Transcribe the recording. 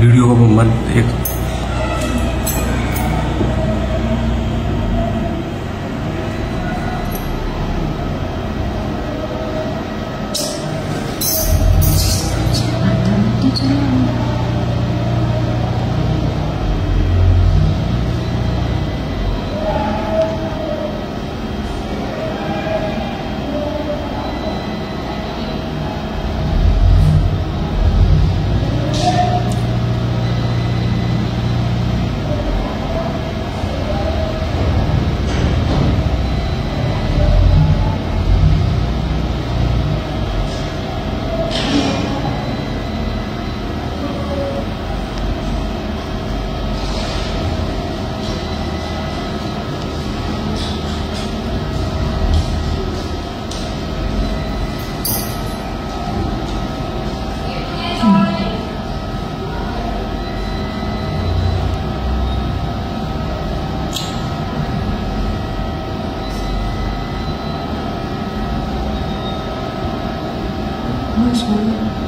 video को मत एक 的。